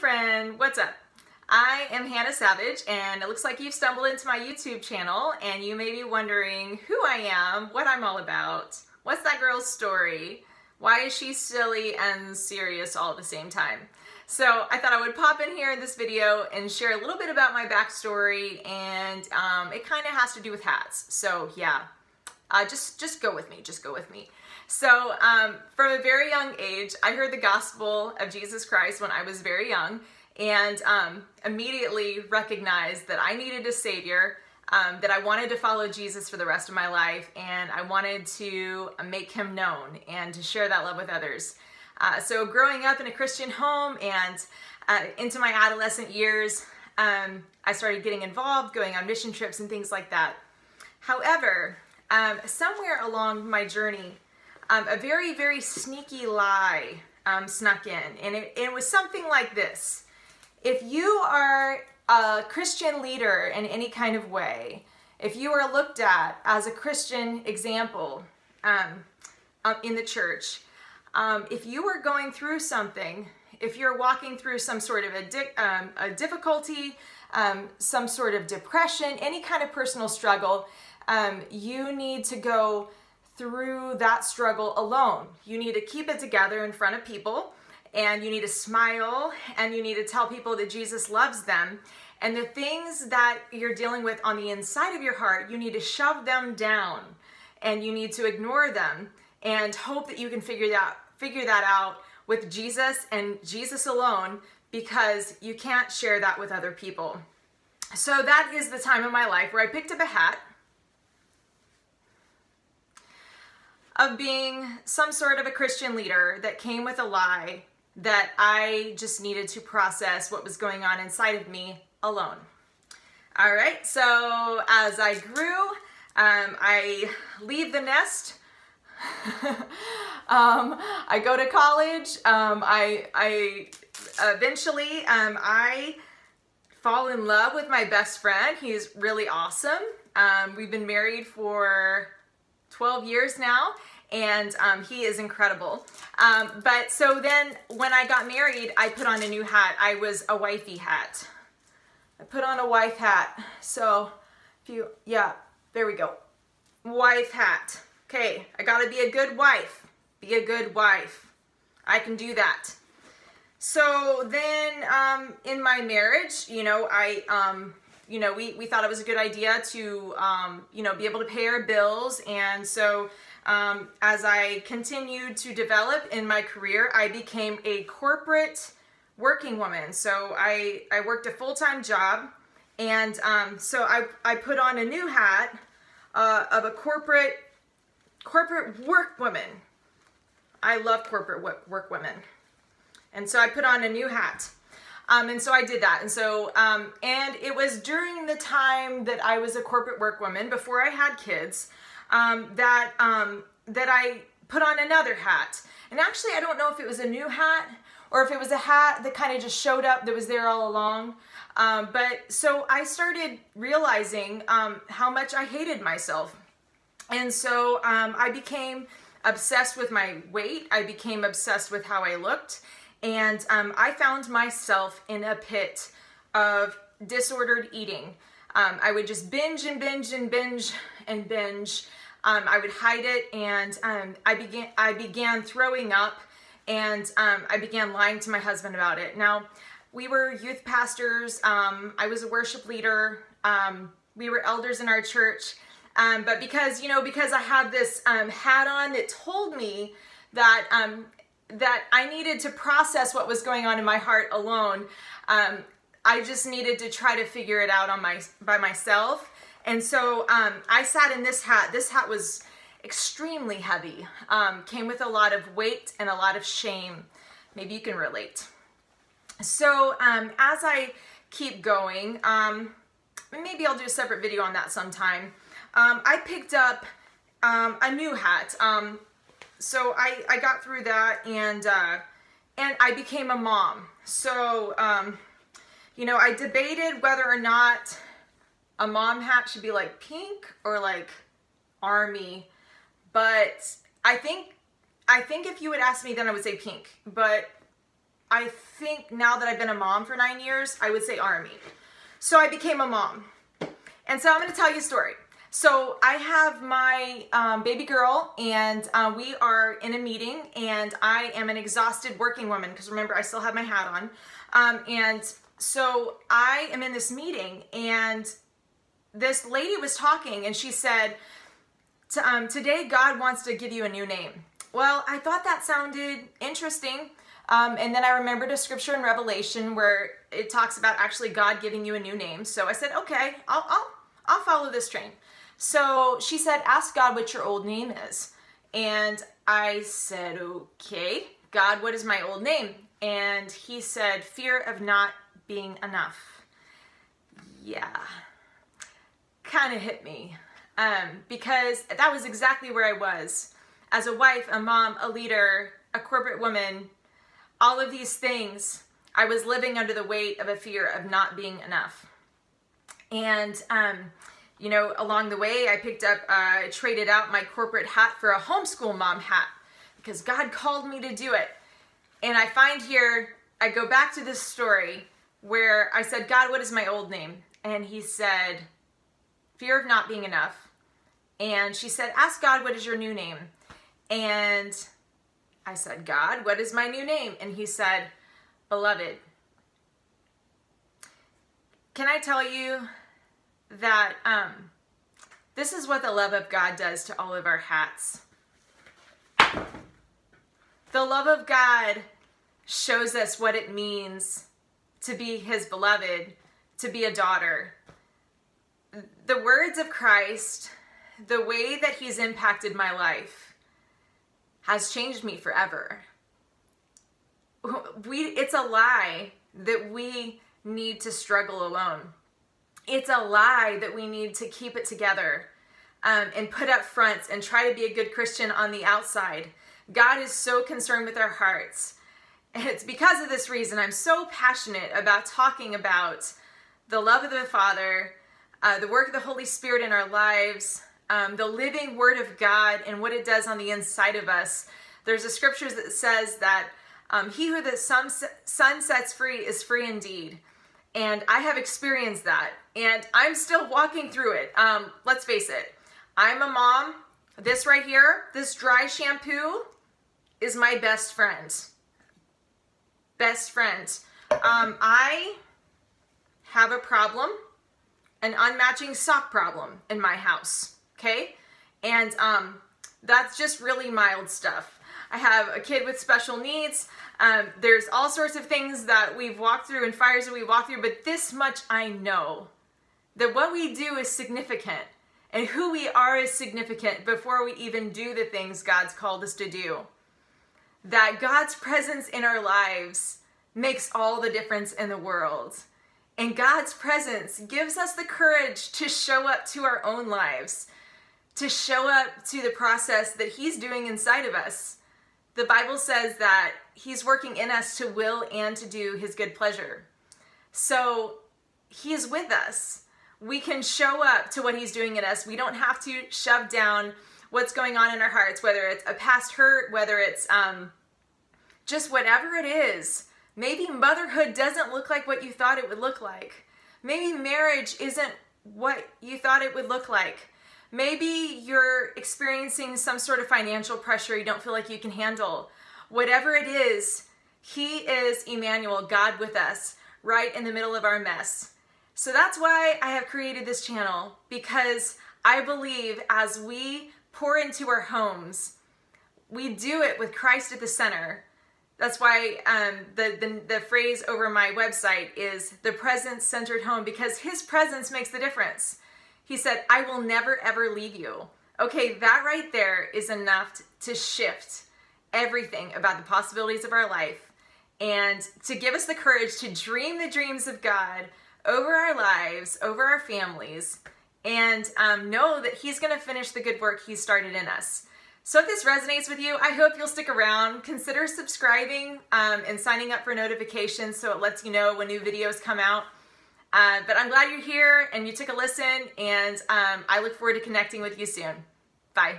friend, what's up? I am Hannah Savage and it looks like you've stumbled into my YouTube channel and you may be wondering who I am, what I'm all about, what's that girl's story, why is she silly and serious all at the same time? So I thought I would pop in here in this video and share a little bit about my backstory and um, it kind of has to do with hats. So yeah, uh, just, just go with me, just go with me. So um, from a very young age, I heard the gospel of Jesus Christ when I was very young and um, immediately recognized that I needed a savior, um, that I wanted to follow Jesus for the rest of my life, and I wanted to make him known and to share that love with others. Uh, so growing up in a Christian home and uh, into my adolescent years, um, I started getting involved, going on mission trips and things like that. However, um, somewhere along my journey, um, a very, very sneaky lie um, snuck in. And it, it was something like this. If you are a Christian leader in any kind of way, if you are looked at as a Christian example um, um in the church, um, if you are going through something, if you're walking through some sort of a, di um, a difficulty, um, some sort of depression, any kind of personal struggle, um, you need to go through that struggle alone. You need to keep it together in front of people and you need to smile and you need to tell people that Jesus loves them. And the things that you're dealing with on the inside of your heart, you need to shove them down and you need to ignore them and hope that you can figure that figure that out with Jesus and Jesus alone because you can't share that with other people. So that is the time in my life where I picked up a hat of being some sort of a Christian leader that came with a lie that I just needed to process what was going on inside of me alone. All right, so as I grew, um, I leave the nest. um, I go to college. Um, I, I eventually, um, I fall in love with my best friend. He's really awesome. Um, we've been married for 12 years now and um, he is incredible. Um, but so then when I got married, I put on a new hat. I was a wifey hat. I put on a wife hat. So if you, yeah, there we go. Wife hat. Okay, I gotta be a good wife. Be a good wife. I can do that. So then um, in my marriage, you know, I, um, you know, we, we thought it was a good idea to, um, you know, be able to pay our bills. And so um, as I continued to develop in my career, I became a corporate working woman. So I, I worked a full-time job and um, so I, I put on a new hat uh, of a corporate corporate work woman. I love corporate work, work women. And so I put on a new hat. Um, and so I did that. And so, um, and it was during the time that I was a corporate work woman, before I had kids, um, that, um, that I put on another hat. And actually, I don't know if it was a new hat or if it was a hat that kind of just showed up that was there all along. Um, but so I started realizing um, how much I hated myself. And so I became obsessed with my weight. I became obsessed with how I looked. And um, I found myself in a pit of disordered eating. Um, I would just binge and binge and binge and binge. Um, I would hide it and um, I began I began throwing up and um, I began lying to my husband about it. Now, we were youth pastors. Um, I was a worship leader. Um, we were elders in our church. Um, but because, you know, because I had this hat on that told me that that I needed to process what was going on in my heart alone, I just needed to try to figure it out on my by myself. And so um, I sat in this hat. This hat was extremely heavy, um, came with a lot of weight and a lot of shame. Maybe you can relate. So um, as I keep going, um, maybe I'll do a separate video on that sometime. Um, I picked up um, a new hat. So I, I got through that and, uh, and I became a mom. So you know, I debated whether or not a mom hat should be like pink or like army, but I think I think if you would ask me then I would say pink, but I think now that I've been a mom for nine years, I would say Army. So I became a mom. And so I'm going to tell you a story. So I have my um, baby girl and uh, we are in a meeting and I am an exhausted working woman because remember I still have my hat on. Um, and so I am in this meeting and this lady was talking and she said, um, today God wants to give you a new name. Well, I thought that sounded interesting. Um, and then I remembered a scripture in Revelation where it talks about actually God giving you a new name. So I said, okay, I'll, I'll, I'll follow this train. So she said, ask God what your old name is. And I said, okay, God, what is my old name? And he said, fear of not being enough. Yeah, kind of hit me um, because that was exactly where I was. As a wife, a mom, a leader, a corporate woman, all of these things, I was living under the weight of a fear of not being enough. And um, you know, along the way, I picked up, uh, traded out my corporate hat for a homeschool mom hat because God called me to do it. And I find here, I go back to this story where I said, God, what is my old name? And he said, fear of not being enough. And she said, ask God, what is your new name? And I said, God, what is my new name? And he said, beloved. Can I tell you that um, this is what the love of God does to all of our hats. The love of God shows us what it means to be his beloved, to be a daughter. The words of Christ, the way that he's impacted my life, has changed me forever. We, it's a lie that we need to struggle alone it's a lie that we need to keep it together um, and put up fronts and try to be a good Christian on the outside. God is so concerned with our hearts. And it's because of this reason I'm so passionate about talking about the love of the Father, uh, the work of the Holy Spirit in our lives, um, the living Word of God, and what it does on the inside of us. There's a scripture that says that um, he who the Son sets free is free indeed. And I have experienced that. And I'm still walking through it. Um, let's face it. I'm a mom. This right here, this dry shampoo is my best friend. Best friend. Um, I have a problem, an unmatching sock problem in my house. Okay? And um, that's just really mild stuff. I have a kid with special needs. Um, there's all sorts of things that we've walked through and fires that we've walked through, but this much I know that what we do is significant and who we are is significant before we even do the things God's called us to do. That God's presence in our lives makes all the difference in the world. And God's presence gives us the courage to show up to our own lives, to show up to the process that He's doing inside of us the Bible says that he's working in us to will and to do his good pleasure. So he is with us. We can show up to what he's doing in us. We don't have to shove down what's going on in our hearts, whether it's a past hurt, whether it's um, just whatever it is. Maybe motherhood doesn't look like what you thought it would look like. Maybe marriage isn't what you thought it would look like. Maybe you're experiencing some sort of financial pressure you don't feel like you can handle. Whatever it is, He is Emmanuel, God with us, right in the middle of our mess. So that's why I have created this channel because I believe as we pour into our homes, we do it with Christ at the center. That's why um, the, the, the phrase over my website is the presence centered home because his presence makes the difference. He said, I will never ever leave you. Okay, that right there is enough to shift everything about the possibilities of our life and to give us the courage to dream the dreams of God over our lives, over our families, and um, know that He's going to finish the good work He started in us. So if this resonates with you, I hope you'll stick around. Consider subscribing um, and signing up for notifications so it lets you know when new videos come out. Uh, but I'm glad you're here and you took a listen, and um, I look forward to connecting with you soon. Bye.